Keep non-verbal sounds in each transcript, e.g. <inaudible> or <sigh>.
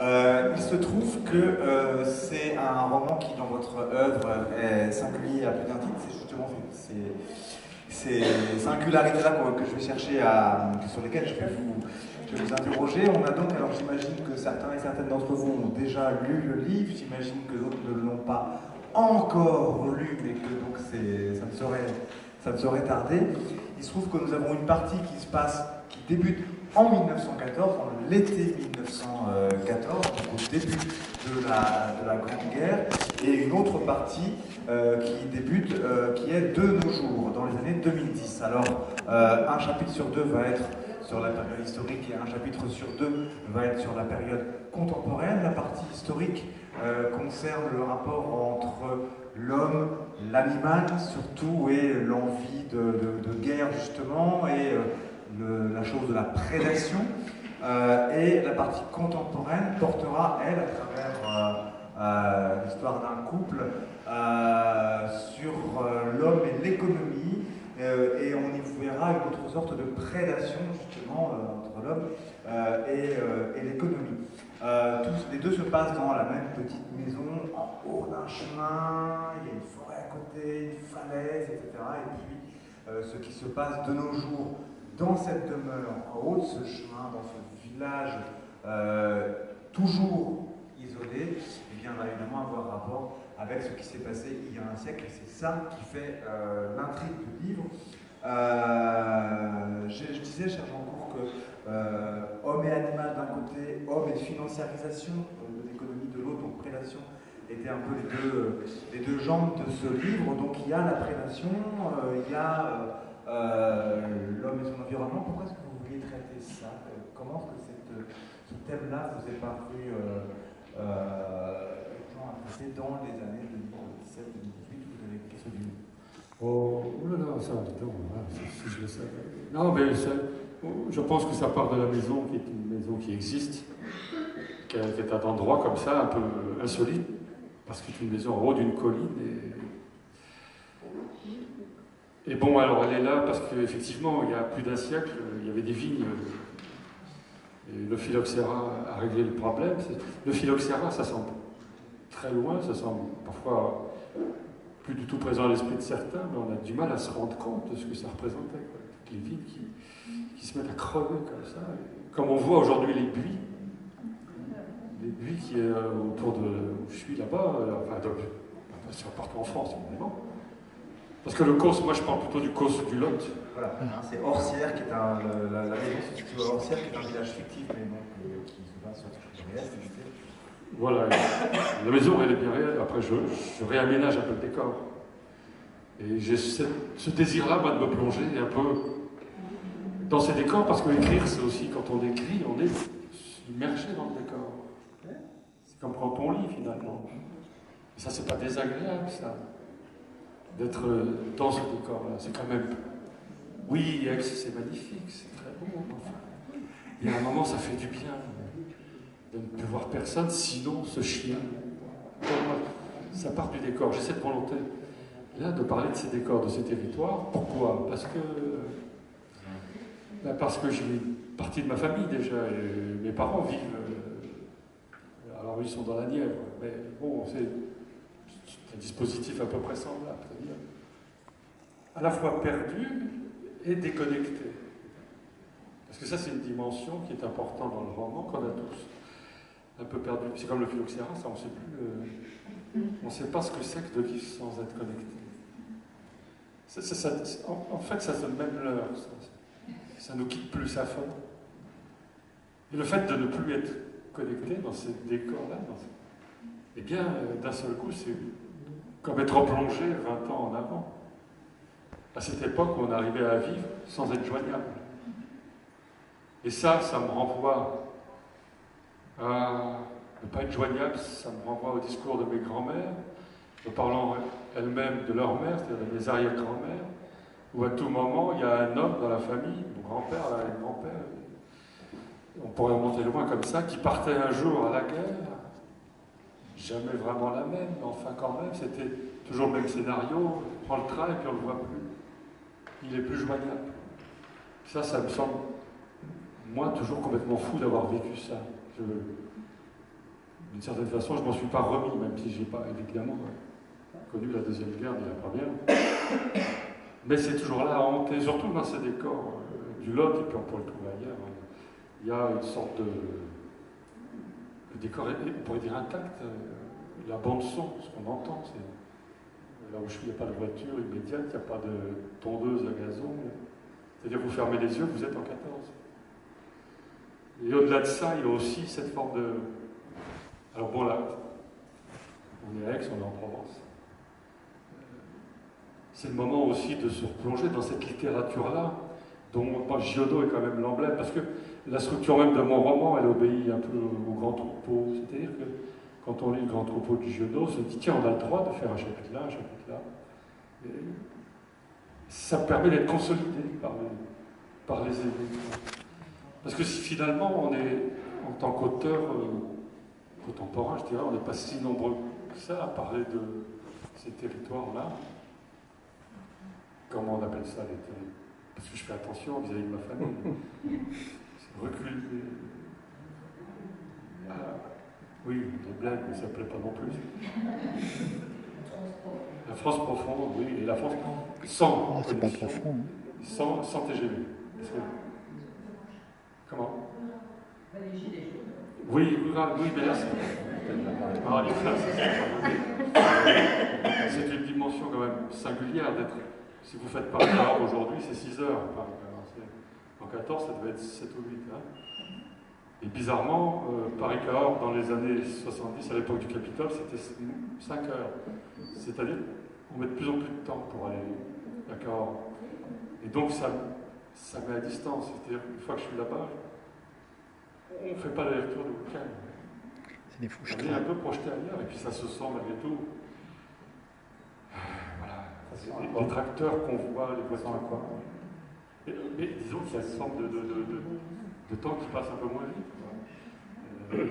Euh, il se trouve que euh, c'est un roman qui, dans votre œuvre, est singulier à plus d'un titre. C'est justement ces singularités-là que je vais chercher à, sur lesquelles je vais, vous, je vais vous interroger. On a donc, alors j'imagine que certains et certaines d'entre vous ont déjà lu le livre, j'imagine que d'autres ne l'ont pas encore lu, mais que donc ça ne saurait ça ne saurait tarder. Il se trouve que nous avons une partie qui se passe, qui débute en 1914, en l'été 1914, au début de la, de la, Grande Guerre, et une autre partie euh, qui débute, euh, qui est de nos jours, dans les années 2010. Alors, euh, un chapitre sur deux va être sur la période historique et un chapitre sur deux va être sur la période contemporaine. La partie historique concerne le rapport entre l'homme, l'animal surtout, et l'envie de, guerre justement, et la chose de la prédation. Euh, et la partie contemporaine portera, elle, à travers euh, euh, l'histoire d'un couple, sur l'homme et l'économie, et on y verra une autre sorte de prédation justement entre l'homme et, l'économie. Tous les deux se passent dans la même petite maison, en haut d'un chemin, il y a une forêt à côté, une falaise, etc. Et puis, ce qui se passe de nos jours dans cette demeure, en haut de ce chemin, dans ce village euh, toujours isolé, eh bien, va évidemment avoir rapport avec ce qui s'est passé il y a un siècle, et c'est ça qui fait euh, l'intrigue du livre. Euh, je, disais, cher Jean-Court, que homme et animal d'un côté, homme et financiarisation de l'économie de l'autre, donc prédation, étaient un peu les deux, les deux jambes de ce livre. Donc il y a la prédation, il y a euh, l'homme et son environnement. Pourquoi est-ce que vous vouliez traiter ça? Comment est-ce que ce thème-là vous est paru euh, euh, dans les années 2017-2018 Vous avez écrit ce livre Oh, oh là là, ça, donc, si, je le savais. Non, mais je pense que ça part de la maison, qui est une maison qui existe, qui est un endroit comme ça, un peu insolite, parce que c'est une maison en haut d'une colline. Et et bon, alors elle est là parce qu'effectivement, il y a plus d'un siècle, il y avait des vignes. Et le phylloxéra a réglé le problème. Le phylloxéra, ça semble très loin, ça semble parfois plus du tout présent à l'esprit de certains, mais on a du mal à se rendre compte de ce que ça représentait. Toutes les vignes qui, se mettent à crever comme ça. comme on voit aujourd'hui les buis, les buis qui est euh, autour de où je suis là-bas, euh, enfin, donc, c'est partout en France, évidemment. Parce que le COS, moi je parle plutôt du COS du Lot. Voilà, hein, c'est Orsière qui est un, la, la, maison se situe à Orsière qui est un village fictif, mais euh, qui se passe sur le réel, Voilà, la maison elle est bien réelle, après je, réaménage un peu le décor. Et j'ai ce, désir-là, moi, de me plonger un peu dans ces décors, parce que écrire, c'est aussi, quand on écrit, on est immergé dans le décor. C'est comme quand on lit, finalement. Et ça, c'est pas désagréable, ça d'être dans ce décor-là. C'est quand même. Oui, c'est magnifique, c'est très beau. Enfin, y a un moment, ça fait du bien de ne plus voir personne, sinon ce chien. Ça part du décor. J'ai cette volonté là de parler de ces décors, de ces territoires. Pourquoi? Parce que. Ben, parce que j'ai partie de ma famille déjà. Et mes parents vivent. Euh, alors, ils sont dans la Nièvre, mais bon, c'est un dispositif à peu près semblable, c'est-à-dire à la fois perdu et déconnecté. Parce que ça, c'est une dimension qui est importante dans le roman, un peu perdu. C'est comme le phylloxéra, ça, on ne sait plus. Euh, on ne sait pas ce que c'est que de vivre sans être connecté. en, fait, ça donne même l'heure. Ça, nous quitte plus sa fin. Et le fait de ne plus être connecté dans ces décors-là, eh bien, euh, d'un seul coup, c'est comme être plongé 20 ans en avant. À cette époque, on arrivait à vivre sans être joignable. Et ça, ça me renvoie à ne pas être joignable, ça me renvoie au discours de mes grands-mères, en parlant elles-mêmes de leur mère, c'est-à-dire de mes arrière-grands-mères, où à tout moment, il y a un homme dans la famille, mon grand-père, un grand-père, on pourrait remonter loin comme ça, qui partait un jour à la guerre, jamais vraiment la même, mais enfin quand même, c'était toujours le même scénario, on prend le train et puis on ne le voit plus. Il est plus joignable. Ça, ça me semble, moi, toujours complètement fou d'avoir vécu ça. D'une certaine façon, je ne m'en suis pas remis, même si je n'ai pas évidemment connu la Deuxième Guerre ni la Première. Mais c'est toujours là à hanter, surtout dans ces décors euh, du Lot, et puis on peut le trouver ailleurs. Hein. Il y a une sorte de. Le décor, on pourrait dire intact. Euh, la bande-son, ce qu'on entend, c'est. Là où je suis, il n'y a pas de voiture immédiate, il n'y a pas de tondeuse à gazon. C'est-à-dire, vous fermez les yeux, vous êtes en 14. Et au-delà de ça, il y a aussi cette forme de. Alors bon, là, on est à Aix, on est en Provence. C'est le moment aussi de se replonger dans cette littérature-là, dont Giono est quand même l'emblème, parce que la structure même de mon roman, elle obéit un peu au grand troupeau. C'est-à-dire que quand on lit le grand troupeau du Giono, on se dit tiens, on a le droit de faire un chapitre là, un chapitre là. ça permet d'être consolidé par les, par les. Parce que si finalement on est, en tant qu'auteur euh, contemporain, je dirais, on n'est pas si nombreux que ça à parler de ces territoires-là, comment on appelle ça les territoires Parce que je fais attention vis-à-vis de ma famille. <laughs> C'est recul. Ah, oui, des blagues, mais ça ne plaît pas non plus. La France profonde, oui, et la France sans. Oh, c'est pas profond. Hein. Sans, sans TGV. Comment Oui, oui, mais là, c'est une dimension quand même singulière d'être. Si vous faites Paris Cahors aujourd'hui, c'est 6 heures. En 14, ça devait être 7 ou 8. Hein. Et bizarrement, euh, Paris Cahors, dans les années 70, à l'époque du Capitole, c'était 5 heures. C'est-à-dire, on met de plus en plus de temps pour aller à Cahors. Et donc, ça, ça met à distance. C'est-à-dire une fois que je suis là-bas, on ne fait pas l'aller-retour du week-end. C'est des fouches. On est un peu projeté ailleurs, et puis ça se sent malgré tout. Voilà. Les, tracteurs qu'on voit, les voitures à quoi. Mais, disons qu'il y a une sorte de, de, temps qui passe un peu moins vite. Euh,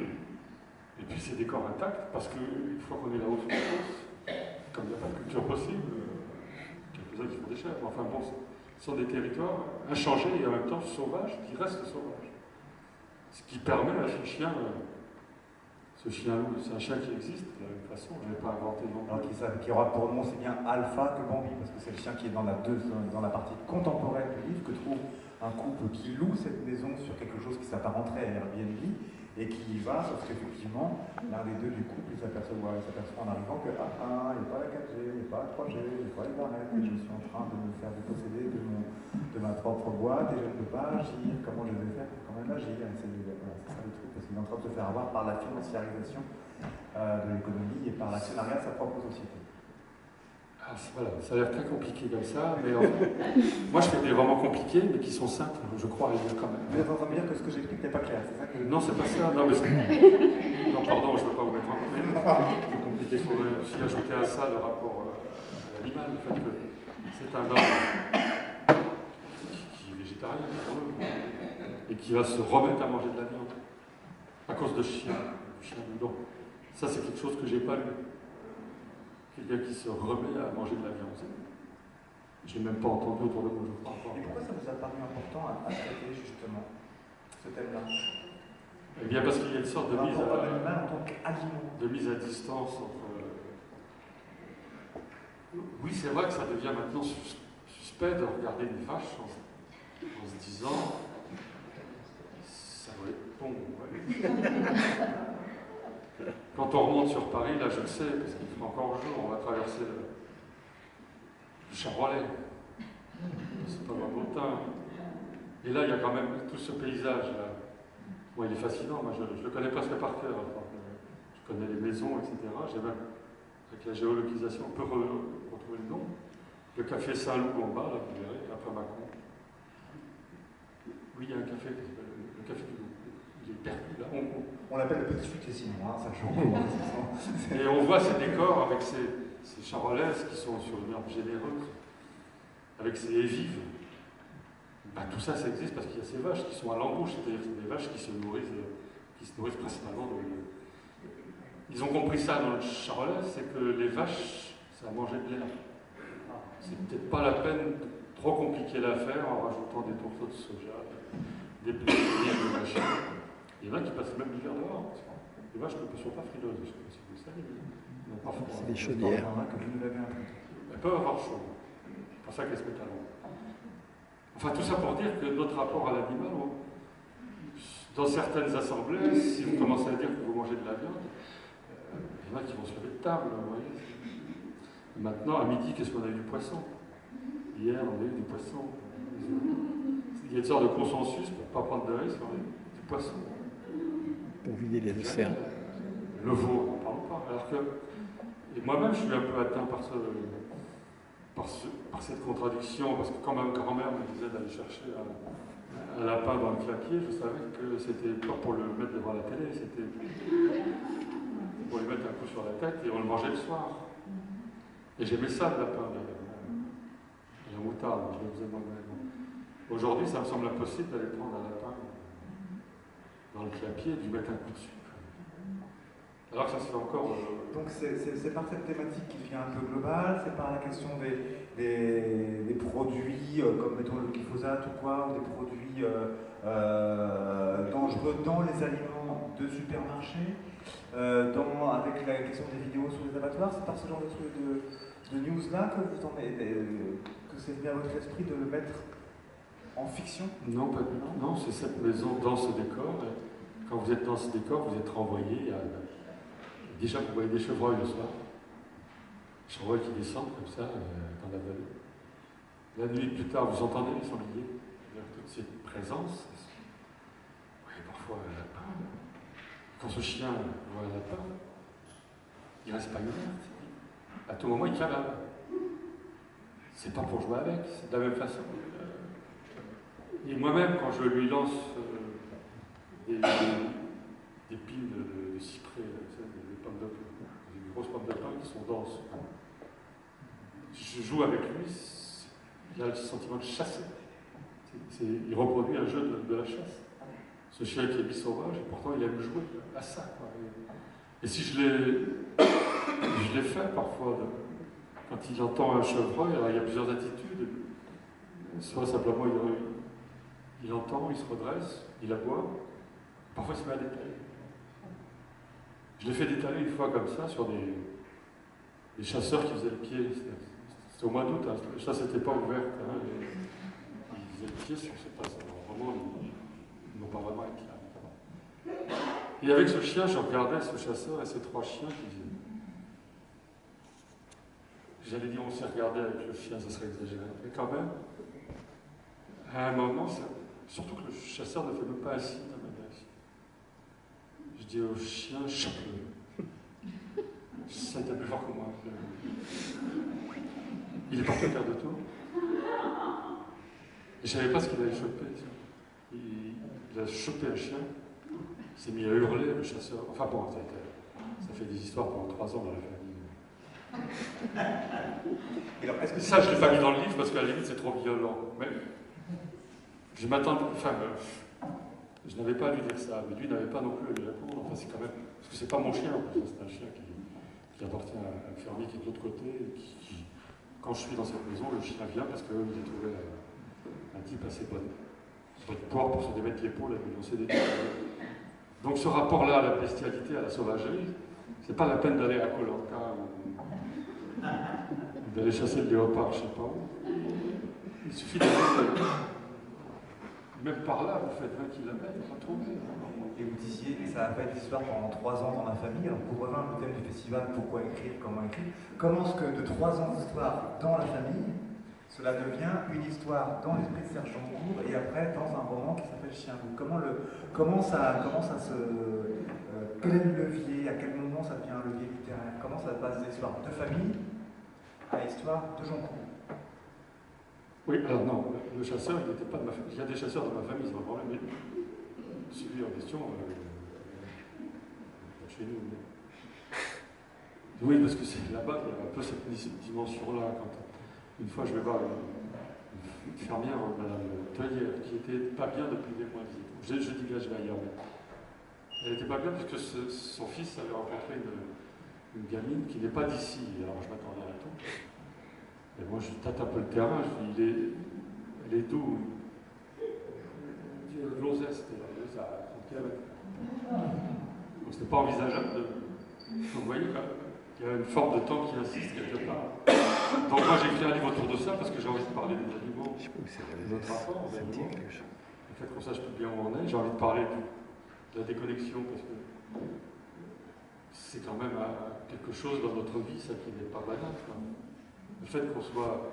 et puis c'est des corps intacts, parce qu'une fois qu'on est là-haut sur la comme il n'y a pas de culture possible, euh, quelques-uns qui font des chèvres, enfin bon, sont des territoires inchangés et en même temps sauvages, qui restent sauvages. Ce qui permet à ce chien, ce chien c'est un chien qui existe de toute façon, je n'ai pas inventé non plus. qui, qui, aura pour nom c'est bien Alpha que Bambi, parce que c'est le chien qui est dans la, dans la partie contemporaine du livre, que trouve un couple qui loue cette maison sur quelque chose qui s'apparenterait à Airbnb, et qui y va, sauf qu'effectivement, l'un des deux du couple, il s'aperçoit, en arrivant que ah, ah, il n'y a pas la 4G, il n'y a pas la 3G, il n'y a pas Internet, et je suis en train de me faire déposséder de ma propre boîte, et je ne peux pas agir, comment je vais faire pour quand même agir? C'est ça le truc, parce qu'il est en train de se faire avoir par la financiarisation euh, de l'économie et par l'actionnariat de sa propre société. Ah, voilà, ça a l'air très compliqué comme ça, mais <laughs> moi je fais des romans compliqués, mais qui sont simples, je crois, quand même. Vous êtes en train de dire que ce que j'explique n'est pas clair, c'est ça que... Non, c'est pas ça, non, mais <laughs> Non, pardon, je ne veux pas vous mettre en problème. C'est compliqué, il faudrait aussi ajouter à ça le rapport euh, à l'animal, le fait que c'est un homme qui est végétarien, et qui va se remettre à manger de la viande, à cause de chien, du chien du Ça, c'est quelque chose que j'ai pas lu quelqu'un qui se remet à manger de la viande. Je n'ai même pas entendu autour de moi, Et pourquoi ça vous a paru important à, traiter justement ce thème-là? Eh bien parce qu'il y a une sorte de mise, à, de mise à distance entre... Oui, c'est vrai que ça devient maintenant suspect de regarder une vache en, se disant ça doit être bon. <laughs> Quand on remonte sur Paris, là je le sais, parce qu'il fait encore jour, on va traverser le, Charolais. C'est pas loin temps. Et là, il y a quand même tout ce paysage. Là. Il est fascinant, je, le connais presque par cœur. je connais les maisons, etc. J'ai même, avec la géolocalisation, on peut retrouver le nom. Le café Saint-Loup en bas, là, vous verrez, après Macron. Oui, il y a un café, le café du il est perdu là. On, l'appelle le petit sinon, hein, ça change. Et on voit ces décors avec ces, ces charolaises qui sont sur une herbe généreuse, avec ces évives. Bah, tout ça, ça existe parce qu'il y a ces vaches qui sont à l'embauche, c'est-à-dire des vaches qui se nourrissent, qui se nourrissent principalement de. Ils ont compris ça dans le charolais, c'est que les vaches, ça mangeait de l'air. C'est peut-être pas la peine trop compliquer l'affaire en rajoutant des tourteaux de soja, des plaisirs, des machins. Il y en a qui passent même l'hiver dehors. Les vaches ne sont pas frileuses, je sais pas si vous le savez. C'est des chaudières. Appris. Elles peuvent avoir chaud. C'est pour ça qu'elles se mettent à l'ombre. Enfin, tout ça pour dire que notre rapport à l'animal, dans certaines assemblées, si vous commencez à dire que vous mangez de la viande, euh, il y en a qui vont se lever de table, vous voyez. Maintenant, à midi, qu'est-ce qu'on a eu du poisson? Hier, on a eu du poisson. Il y a une sorte de consensus pour ne pas prendre de eu du poisson. Les. Le veau, on parle pas. Alors que, et moi-même, je suis un peu atteint par, ce, par, ce- par cette contradiction, parce que quand ma grand-mère me disait d'aller chercher un, lapin dans le clapier, je savais que c'était pas pour le mettre devant la télé, c'était pour lui mettre un coup sur la tête et on le mangeait le soir. Et j'aimais ça, le lapin, d'ailleurs. La moutarde, je le faisais moi-même. Aujourd'hui, ça me semble impossible d'aller prendre un lapin dans le clapier. Alors que ça se fait encore. euh, Donc c'est- par cette thématique qui devient un peu globale, c'est par la question des, des- des produits euh, comme mettons le glyphosate ou quoi, ou des produits euh, dangereux dans les aliments de supermarché, dans, avec la question des vidéos sur les abattoirs, c'est par ce genre de, de, de news-là que vous en avez- que c'est venu à votre esprit de le mettre en fiction? Non, pas non, non, c'est cette maison dans ce décor. Et quand vous êtes dans ce décor, vous êtes renvoyé à. Déjà, vous voyez des chevreuils le soir. Des chevreuils qui descendent comme ça euh, dans la vallée. La nuit, plus tard, vous entendez les sangliers. Toute cette présence. Oui, parfois un lapin. Quand ce chien voit un lapin, il reste pas ouvert. À tout moment, il cavale. C'est pas pour jouer avec, c'est de la même façon. Et moi-même, quand je lui lance des, des- piles de, cyprès, des, pommes de des grosses pommes de qui sont denses, je joue avec lui, il a le sentiment de chasser. Il reproduit un jeu de, la chasse. Ce chien qui est mi-sauvage, et pourtant il aime jouer à ça. Et, si je l'ai <coughs> fait parfois, quand il entend un chevreuil, il y a plusieurs attitudes. Soit simplement il, il entend, il se redresse, il aboie, parfois met à détailler. Je l'ai fait détailler une fois comme ça sur des, chasseurs qui faisaient le pied. C'était c'était au mois d'août, hein, chasses n'étaient pas ouvertes. hein, ils faisaient le pied sur cette place. Vraiment, ils n'ont pas vraiment été là. Et avec ce chien, je regardais ce chasseur et ces trois chiens qui disaient. J'allais dire on s'est regardé avec le chien, ça serait exagéré. Mais quand même, à un moment, ça- surtout que le chasseur ne fait même pas assis dans ma direction. Je dis au chien, chope-le. Ça était plus fort que moi. Il est parti faire de tour. Et je ne savais pas ce qu'il allait choper. Il, a chopé un chien. Il s'est mis à hurler, le chasseur. Enfin bon, ça, ça fait des histoires pendant trois ans dans la famille. Alors, est-ce que Ça, je l'ai pas mis dans le livre parce qu'à la limite, c'est trop violent. Je m'attendais. Enfin, euh, je n'avais pas à lui dire ça, mais lui n'avait pas non plus à lui répondre. Enfin, c'est quand même. Parce que c'est pas mon chien, en c'est un chien qui, appartient à un fermier qui est de l'autre côté. et qui, quand je suis dans cette maison, le chien vient parce ils ont trouvé un, type assez bon. De poire pour se démettre l'épaule et lui lancer des. Donc, ce rapport-là à la bestialité, à la sauvagerie, c'est pas la peine d'aller à Koh-Lanta ou d'aller chasser le léopard, je sais pas où. Il suffit d'aller, même par là, vous faites 20 km, retrouvez. Et vous disiez que ça a fait l'histoire pendant trois ans dans la famille. Alors pour revenir au thème du festival, pourquoi écrire, comment écrire Comment est-ce que de trois ans d'histoire dans la famille, cela devient une histoire dans l'esprit de Serge Chancourt et après dans un roman qui s'appelle Chien loup? Comment, le, comment, ça, comment ça se... euh, quel le levier À quel moment ça devient un levier littéraire? Comment ça passe d'histoire de famille à histoire de Joncourt Oui, alors non, le chasseur, il n'était pas de ma famille. Il y a des chasseurs de ma famille, c'est pas le problème, mais celui en question, euh, chez nous. Oui, parce que c'est là-bas, il y a un peu cette dimension-là. Quand une fois, je vais voir une, une fermière, Madame Tellière, qui était pas bien depuis des mois. Je, je dis là, je vais ailleurs, mais elle n'était pas bien parce que son fils avait rencontré une, une gamine qui n'est pas d'ici. Alors je m'attendais à tout. Et moi, je tâte un peu le terrain. Je dis, il est, les doux. L'Osée, c'était à 30 km. Donc c'était pas envisageable de. vous voyez, quand il y a une forme de temps qui insiste quelque part. Donc moi j'ai écrit un livre autour de ça parce que j'ai envie de parler des animaux, de notre rapport aux animaux, le fait qu'on sache plus bien où on est. J'ai envie de parler de la déconnexion parce que c'est quand même euh, quelque chose dans notre vie, ça qui n'est pas banal. Le fait qu'on soit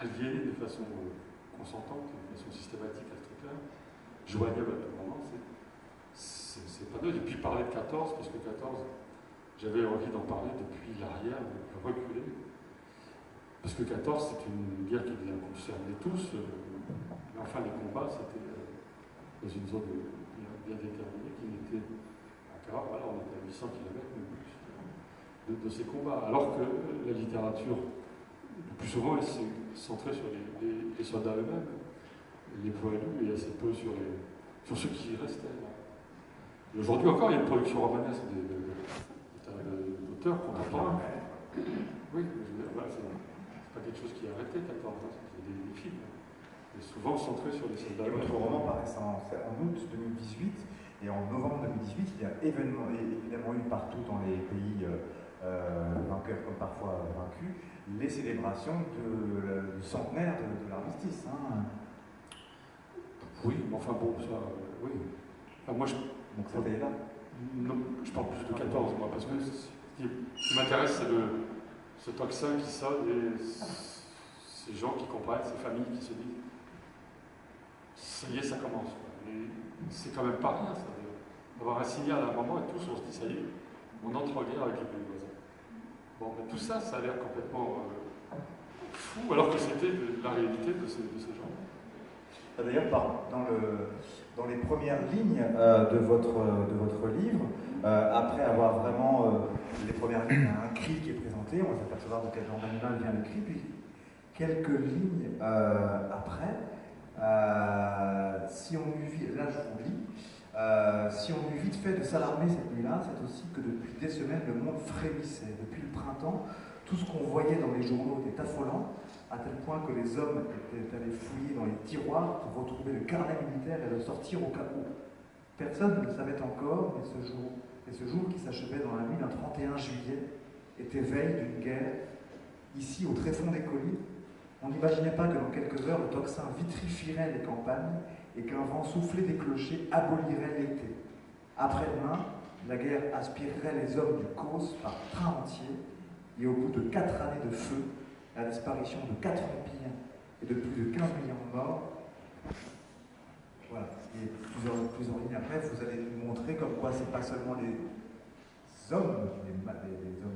aliéné de façon euh, consentante, de façon systématique à ce truc-là, joignable à tout moment, c'est pas neutre. Et puis parler de 14, parce que 14, j'avais envie d'en parler depuis l'arrière, de reculer. Parce que 14, c'est une guerre qui nous a concerné tous. Euh, mais enfin, les combats, c'était dans une zone bien déterminée qui n'était à voilà, on était à 800 km de, de, ces combats. Alors que la littérature, le plus souvent, elle s'est centrée sur les, soldats eux-mêmes, les poilus, et assez peu sur, les, sur ceux qui restaient. Aujourd'hui encore, il y a une production romanesque d'auteurs qu'on apprend. Oui, c'est pas quelque chose qui est arrêté, 14 ans, c'est des, des, films. Souvent centré sur les soldats. Votre roman paraît en, en août 2018, et en novembre 2018, il y a évidemment eu partout dans les pays euh vainqueurs comme parfois vaincus, les célébrations de, du centenaire de, l'armistice. Hein. Oui, enfin bon, ça, euh, oui. moi, je, Donc ça là non, je parle plus de 14, moi, parce que ce qui m'intéresse, c'est le, ce tocsin qui sonne et ces gens qui comprennent, ces familles qui se disent ça y est, ça commence. c'est quand même pas rien, ça. D'avoir un signal à un moment et tous on se dit ça y est, on entre en guerre avec les pays voisins. Bon, mais tout ça, ça a l'air complètement euh, fou, alors que c'était la réalité de ces, de gens. Ah, d'ailleurs, dans, dans les premières lignes euh, de, votre, livre, euh, après avoir vraiment les premières lignes, un cri qui est présenté, on va s'apercevoir de quel genre d'animal vient le cri, puis quelques lignes après, si on eût là je vous lis, euh, si on eut vite fait de s'alarmer cette nuit-là, c'est aussi que depuis des semaines, le monde frémissait. Depuis le printemps, tout ce qu'on voyait dans les journaux était affolant, à tel point que les hommes étaient allés fouiller dans les tiroirs pour retrouver le carnet militaire et le sortir au cas où. Personne ne le savait encore, mais ce jour, et ce jour qui s'achevait dans la nuit d'un 31 juillet était veille d'une guerre, ici au tréfonds des collines. On n'imaginait pas que dans quelques heures, le tocsin vitrifierait les campagnes et qu'un vent soufflé des clochers abolirait l'été. Après-demain, la guerre aspirerait les hommes du cause par train entier, et au bout de quatre années de feu, la disparition de quatre empires et de plus de 15 millions de morts, voilà. Et plusieurs, lignes après, vous allez nous montrer comme quoi c'est pas seulement les hommes, les, hommes,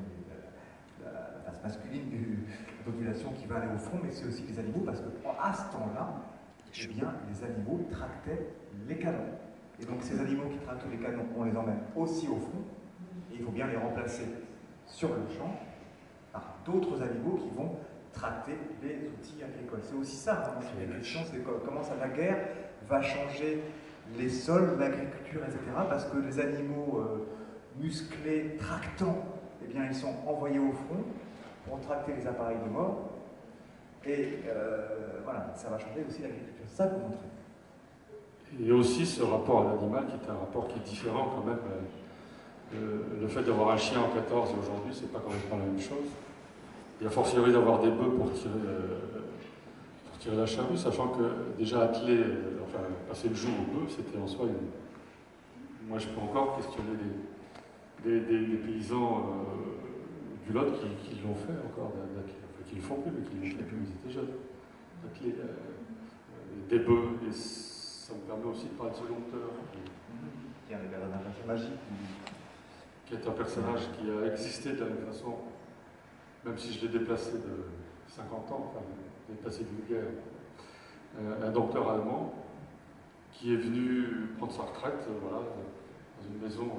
la, la, la, masculine de la population qui va aller au front, mais c'est aussi les animaux, parce qu'à ce temps-là, eh bien, les animaux tractaient les canons. Et donc ces animaux qui tractent les canons, on les emmène aussi au front, et il faut bien les remplacer sur le champ par d'autres animaux qui vont tracter les outils agricoles. C'est aussi ça, hein, la question, c'est comment la guerre va changer les sols, l'agriculture, etc. Parce que les animaux euh, musclés, tractants, eh bien, ils sont envoyés au front pour tracter les appareils de mort, et euh, voilà, ça va changer aussi l'agriculture. Ça vous montrer. Et aussi ce rapport à l'animal qui est un rapport qui est différent quand même. Euh, le fait d'avoir un chien en 14 et aujourd'hui, c'est pas quand même pas la même chose. Il y a fortiori d'avoir des bœufs pour tirer, euh, pour tirer la charrue, sachant que déjà atteler, enfin passer le jour au bœuf, c'était en soi une... Moi je peux encore questionner des, paysans du Lot qui, qui l'ont fait encore, qui le font plus, mais qui l'ont plus, ils étaient jeunes. Donc, les, euh, euh, bœufs, et ça me permet aussi de parler de ce dompteur. Qui est un magique. Qui est un personnage qui a existé de la même façon, même si je l'ai déplacé de 50 ans, enfin, déplacé d'une guerre. Euh, un dompteur allemand qui est venu prendre sa retraite voilà, dans une maison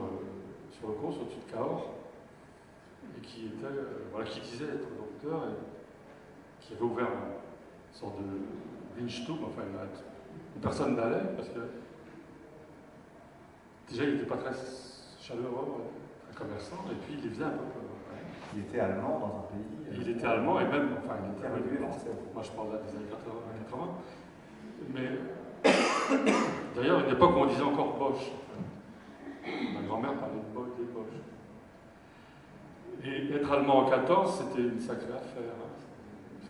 sur le cours, au-dessus de Cahors, et qui, était, voilà, qui disait être dompteur. Et, qui avait ouvert une sorte de Lynchtube, enfin une, personne n'allait parce que déjà il n'était pas très chaleureux, très commerçant, et puis il faisait un peu Il était allemand dans un pays. Il était allemand et même, enfin, il était Arrivé. Moi, je parle là des années 80. 80. Mais <coughs> d'ailleurs, à une époque où on disait encore Bosch. Ma grand-mère parlait de Bosch, des Bosch. Et être allemand en 14, c'était une sacrée affaire. hein.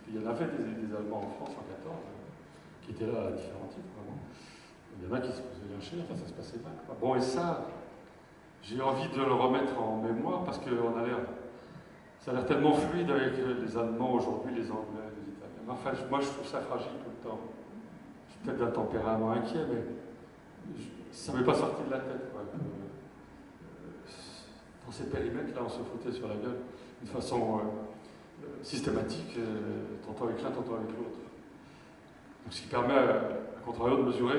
Qu'il y en avait des, des Allemands en France en 14 qui étaient là à différents titres, vraiment. Il y en a qui se faisaient lyncher, enfin, ça se passait mal. quoi. Bon, et ça, j'ai envie de le remettre en mémoire parce l'air. Ça a l'air tellement fluide avec les Allemands aujourd'hui, les Anglais, les Italiens. Moi, je trouve ça fragile tout le temps. Je suis peut-être d'un tempérament inquiet, mais ça ne m'est pas sorti de la tête. quoi, que, euh, dans ces périmètres-là, on se foutait sur la gueule d'une façon euh, systématique, euh, tantôt avec l'un, tantôt avec l'autre. Ce qui permet, à, contrario, de mesurer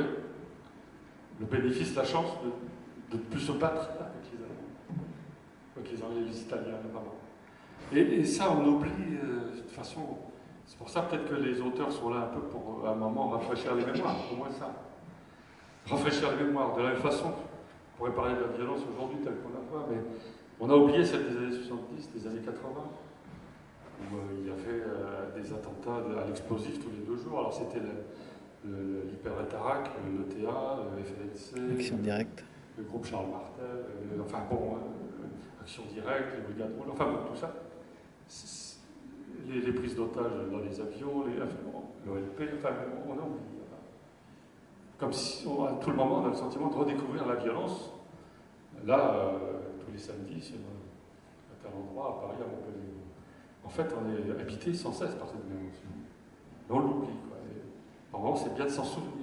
le bénéfice, la chance de, ne plus se battre avec les Allemands, avec les Anglais les Italiens, notamment. Et, et ça, on oublie euh, de façon. C'est pour ça peut-être que les auteurs sont là un peu pour, à un moment, rafraîchir les mémoires, au moins ça. Rafraîchir les mémoires. De la même façon, on pourrait parler de la violence aujourd'hui telle qu'on la voit, mais on a oublié celle des années 70, des années 80, où euh, il y avait euh, des attentats à l'explosif tous les deux jours. Alors c'était le- le- l'hyper-Atarac, le TA, le FNC, Action directe. le groupe Charles Martel, euh, enfin bon, Action Directe, les brigades rouges, enfin bon, tout ça. Les, les prises d'otages dans les avions, les, enfin, l'OLP, enfin, on a oublié. Comme si, on- à tout le moment, on a le sentiment de redécouvrir la violence. Là, euh, tous les samedis, sur un- à tel endroit, à Paris, à Montpellier. En fait, on est habité sans cesse par cette violence. Mais on l'oublie. Et, par moments, c'est bien de s'en souvenir.